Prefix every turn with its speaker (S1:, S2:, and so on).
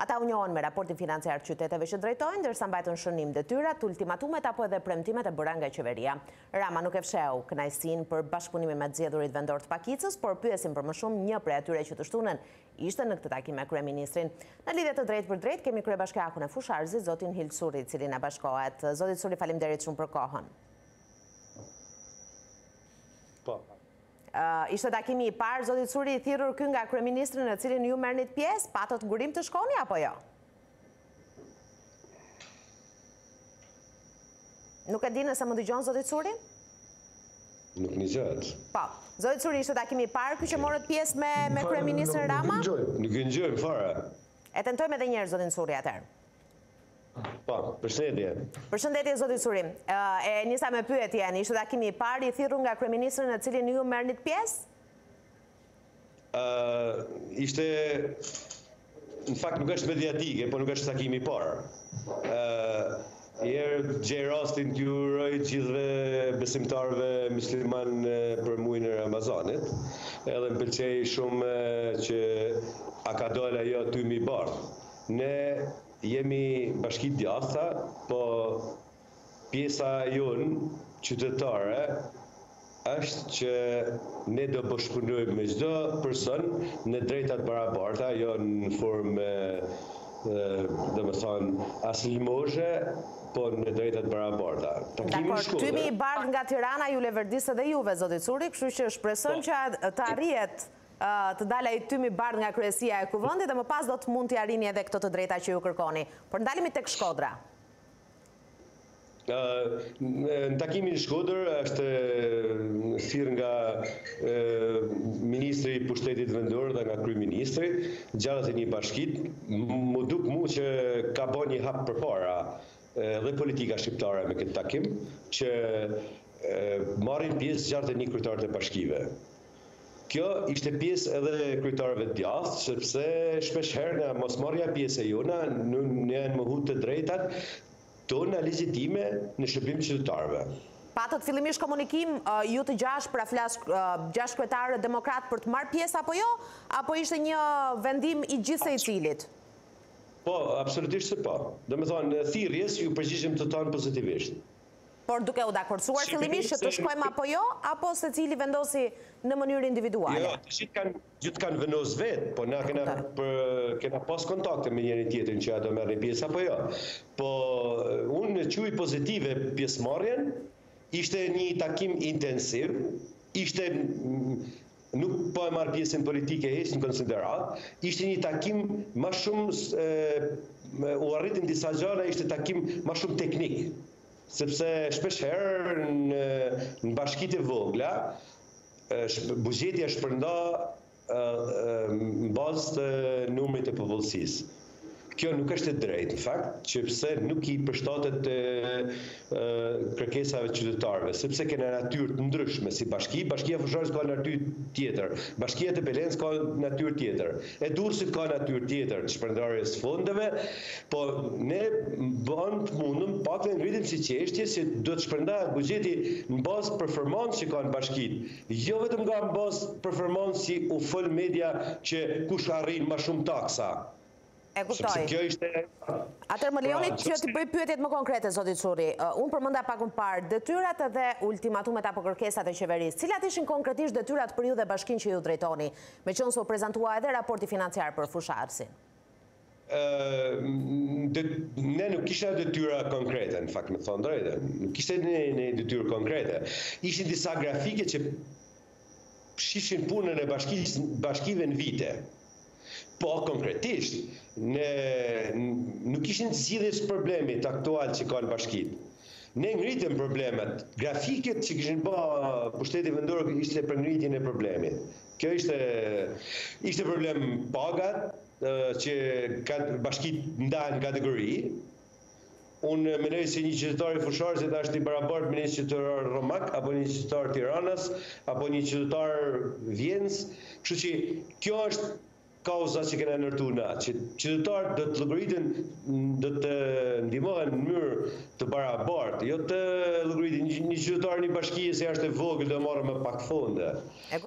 S1: Ata u njohën me raportin financiar të qyteteve që drejtojnë, ndërsa mbajtën shënim detyrat, ultimatumet apo edhe premtimet e bëra nga qeveria. Rama nuk e fsheu kënaqësinë për bashkëpunimin me të zgjedhurit vendor të pakicës, por pyesim për më shumë një prej atyre që të shtunën ishte në këtë takim me kryeministrin. Në lidhje të drejtpërdrejtë kemi kryebashkiakun e Fushë-Arrëzit, zotin Hil Curri, i cili na bashkohet. Zoti Curri, faleminderit shumë për kohën.
S2: Po.
S1: Ishte takimi i parë, zoti Curri, i thirrur ky nga kryeministri në të cilin ju merrnit pjesë, patët ngurrim të shkoni apo jo? Nuk e di nëse më dëgjon zoti Curri?
S2: Nuk e ngjoj.
S1: Po. Zoti Curri ishte takimi i parë ky që morët pjesë me me kryeministrin Rama?
S2: Nuk e ngjoj, nuk
S1: e ngjoj fare. E tentojmë edhe një herë zotin Curri atëherë.
S2: Po, përshëndetje.
S1: Përshëndetje zoti Curri. E nisa me pyetjen, ishte takimi i parë i thirrur nga kryeministri në të cilin ju merrnit pjesë?
S2: Ë ishte në fakt nuk ashtë mediatike, po nuk ashtë takimi i parë. Ë Njëherë gjej rastin t'ju uroj gjithëve besimtarëve musliman për muajin e Ramazanit. Edhe më pëlqej shumë që a ka dalë ajo tymi i bardhë. Ne jemi bashki të djathta, po pjesa jonë qytetare është që ne do bashkëpunojmë me çdo person në drejta të barabarta, jo në formë domethënë as lëmoshe, po në drejta të barabarta.
S1: Dakord, tymi i bardhë nga Tirana ju leverdis edhe juve, zoti Curri, kështu që shpresojmë që të arrihet të dalë ai tym i bardhë nga kryesia e Kuvendit dhe më pas do të mund t'i arrini edhe këto të drejta që ju kërkoni. Por ndalemi tek Shkodra.
S2: Në takimin n'Shkodër është thirr nga ministri i pushtetit vendor dhe nga kryeministri, gjashtëdhjetë e një bashkitë, më duk mu që ka bo një hap përpara dhe politika shqiptare me këtë takim, që marrin pjesë gjashtëdhjetë e një kryetarët e bashkive. Kjo ishte pjesë edhe e kryetarëve të djathtë, sepse shpeshherë nga mosmarrja pjesë jona na janë mohu të drejtat tona legjitime në shërbim të qytetarëve.
S1: Patët fillimisht komunikim ju të gjashtë, pra flas gjashtë kryetarët demokratë për të marrë pjesë apo jo, apo ishte një vendim i gjithsecilit?
S2: Po, absolutisht se po. Domethënë, thirrjes ju përgjigjëm të tanë pozitivisht.
S1: Por duke u dakordësuar fillimisht që të shkojmë apo jo, apo secili vendosi në mënyrë individuale?
S2: Jo, tash gjithë kanë, gjithë kanë vendosë vetë, po na kena pas kontakte me njëri-tjetrin që a do merrni pjesë apo jo. Po unë e quaj pozitive pjesëmarrjen, ishte një takim intensiv, ishte nuk po e marr pjesën politike hiç në konsideratë, ishte një takim ma shumë u arritën disa gjana, ishte takim ma shumë teknik, sepse shpesh herë në në bashkitë e vogla buxheti a shpërnda në bazë të numrit të popullsisë. Kjo nuk është e drejtë, në fakt, që pse nuk i përshtatet kërkesave të qytetarëve, sepse kena natyrë të ndryshme si bashki, bashkia e Fushë-Arrëz ka natyrë tjetër, bashkia të Belencë ka natyrë tjetër, e Durrësit ka natyrë tjetër të shpërndarjes së fondeve, po ne bëmë të mundur paktën e ngritëm si çështje se duhet të shpërndahet buxheti në bazë performancë që kanë bashkitë, Jo vetëm nga në bazë performance si u fol media që kush arrin ma shumë taksa.
S1: E kuptoj.
S2: Sepse kjo ishte
S1: e ëndrra. Atëherë më lejoni që t'i bëj pyetjet më konkrete zoti Cufi. Unë përmenda pak më parë detyrat dhe ultimatumet apo kërkesat e qeverisë. Cilat ishin konkretisht detyrat për ju dhe bashkinë që ju drejtoni, meqënëse u prezantua edhe raporti financiar për Fushë-Arrëzin?
S2: ne nuk kishte detyra konkrete, në fakt, me thonë drejtën. Nuk kishte një, një detyrë konkrete. Ishin disa grafike që shihshin punën e bashkis, bashkive në vite. Po, konkretisht, ne nuk ishin zgjidhje e problemit aktual që kanë bashkitë. Ne ngritëm problemet. Grafiket që kishin ba pushteti vendor ishte për ngritjen e problemit. Kjo ishte, ishte problem pagat, që bashkitë ndahen në kategori, unë mendoj se një qytetar i Fushë-Arrëzit është i barabartë me një qytetar romak apo një qytetar tiranas apo një qytetar Vjenës, kështu që kjo është kauza që kena ndërtu na, që qytetarët do të llogoriten do të ndihmohen në mënyrë të barabartë, jo të llogoriten një qytetar i një bashkie se ashtë e vogël do marrë ma pak fonde.